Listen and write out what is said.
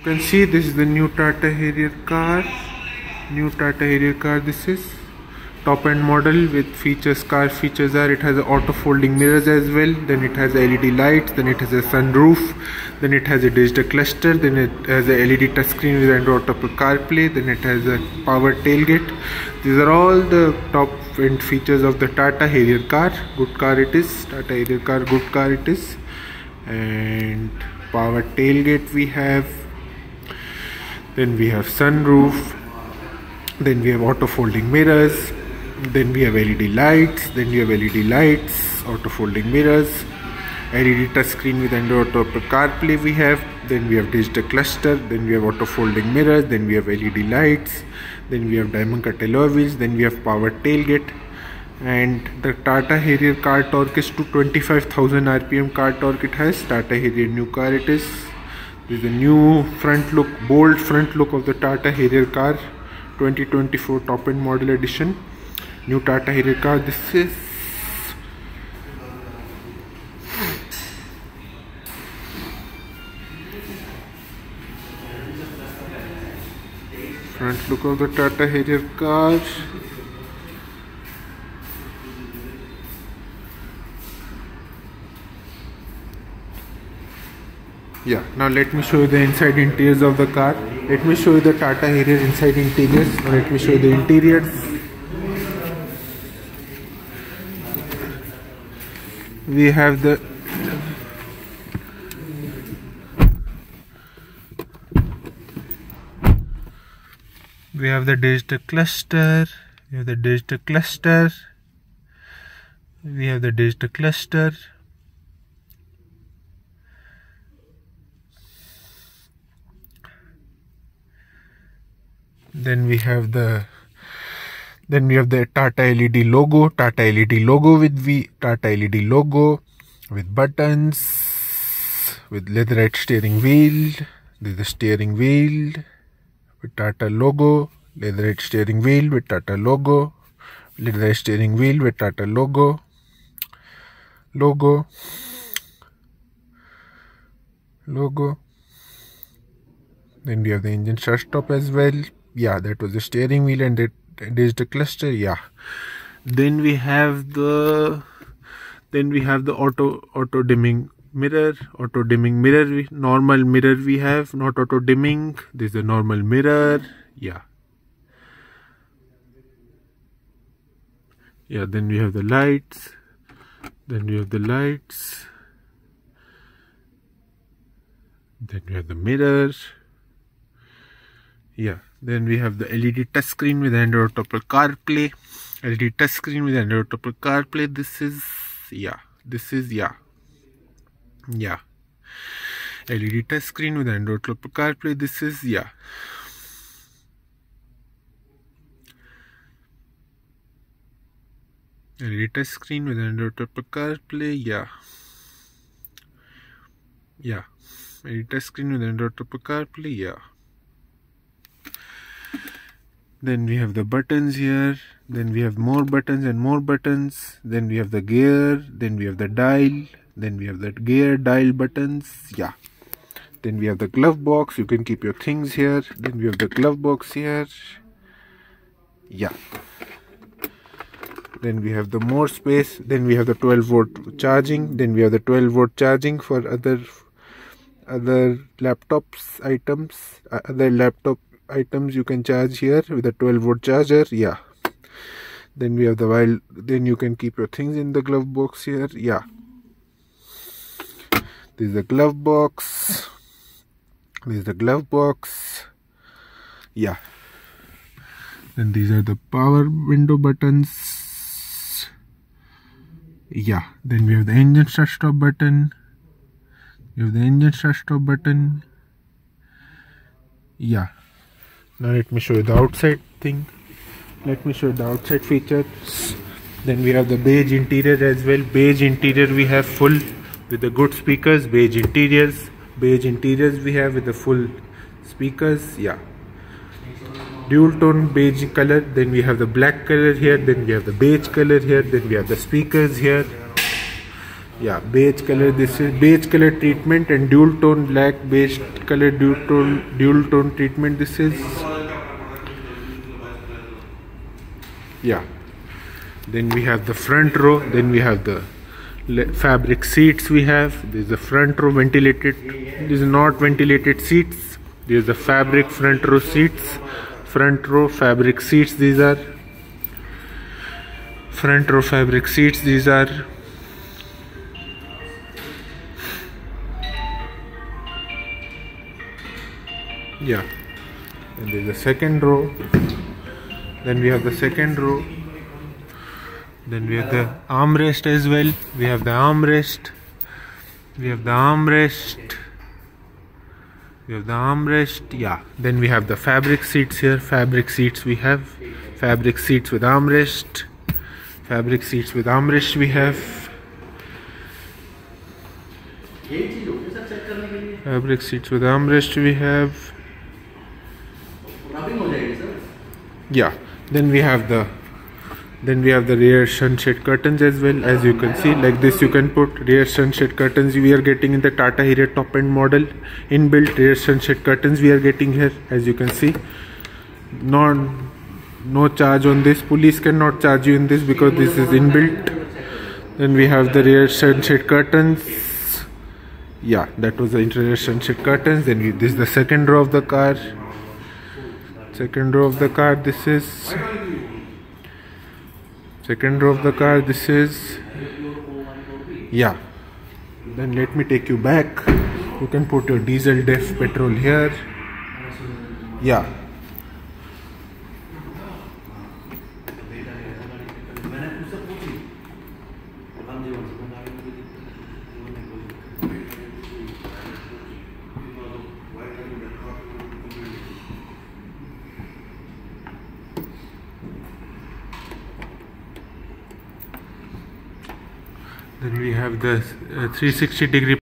You can see this is the new Tata Harrier car. New Tata Harrier car this is. Top end model with features car features are it has auto folding mirrors as well then it has LED lights then it has a sunroof then it has a digital cluster then it has a LED touchscreen with Android Auto CarPlay then it has a power tailgate these are all the top end features of the Tata Harrier car good car it is Tata Harrier car good car it is and power tailgate we have then we have sunroof. Then we have auto folding mirrors. Then we have LED lights. Then we have LED lights auto folding mirrors LED touchscreen with Android Auto CarPlay we have. Then we have digital cluster. Then we have auto folding mirrors. Then we have LED lights. Then we have diamond cut alloy wheels. Then we have power tailgate. And the Tata Harrier car torque is to 25,000 rpm car torque it has. Tata Harrier new car it is this is the new front look bold front look of the Tata Harrier car 2024 top end model edition. New Tata Harrier car this is front look of the Tata Harrier car yeah now let me show you the inside interiors of the car. Let me show you the Tata Harrier inside interiors. Now let me show you the interiors. We have the we have the digital cluster we have the digital cluster we have the digital cluster then we have the then we have the Tata LED logo Tata LED logo with V Tata LED logo with buttons with leatherette steering wheel this is the steering wheel with Tata logo leatherette steering wheel with Tata logo leatherette steering wheel with Tata logo logo logo. Then we have the engine start stop as well yeah that was the steering wheel and it, it is the cluster yeah. Then we have the then we have the auto auto dimming mirror auto dimming mirror normal mirror we have not auto dimming this is a normal mirror yeah. Yeah then we have the lights then we have the lights then we have the mirrors yeah then we have the LED touchscreen with Android Auto CarPlay. LED touchscreen with Android Auto CarPlay. This is yeah this is yeah. Yeah. LED touchscreen with Android Auto CarPlay. This is yeah. LED touchscreen with Android Auto CarPlay. Yeah. Yeah. LED touchscreen with Android Auto CarPlay. Yeah then we have the buttons here then we have more buttons and more buttons then we have the gear then we have the dial then we have the gear dial buttons yeah then we have the glove box you can keep your things here then we have the glove box here yeah then we have the more space then we have the 12 volt charging then we have the 12 volt charging for other other laptops items uh, other laptop items you can charge here with a 12 volt charger yeah. Then we have the while then you can keep your things in the glove box here yeah. This is the glove box. This is the glove box yeah. Then these are the power window buttons yeah. Then we have the engine start stop button. You have the engine start stop button yeah now let me show you the outside thing. Let me show you the outside features. Then we have the beige interior as well. Beige interior we have full with the good speakers. Beige interiors. Beige interiors we have with the full speakers. Yeah. Dual tone beige color. Then we have the black color here. Then we have the beige color here. Then we have the speakers here yeah beige color this is beige color treatment and dual tone black beige color dual tone dual tone treatment this is yeah. Then we have the front row then we have the fabric seats we have. This is the front row ventilated this is not ventilated seats. This is the fabric front row seats front row fabric seats these are. Front row fabric seats these are yeah. And there's a second row. Then we have the second row. Then we have the armrest as well. We have the armrest. We have the armrest. We have the armrest. Yeah. Then we have the fabric seats here. Fabric seats we have. Fabric seats with armrest. Fabric seats with armrest we have. Fabric seats with armrest we have yeah. Then we have the then we have the rear sunshade curtains as well as you can see. Like this you can put rear sunshade curtains. We are getting in the Tata Harrier top end model inbuilt rear sunshade curtains we are getting here as you can see. Non no charge on this. Police cannot charge you in this because this is inbuilt. Then we have the rear sunshade curtains. Yeah that was the interior sunshade curtains. Then we, this is the second row of the car second row of the car this is. Second row of the car this is. Yeah. Then let me take you back. You can put your diesel def petrol here. Yeah then we have the uh, 360 degree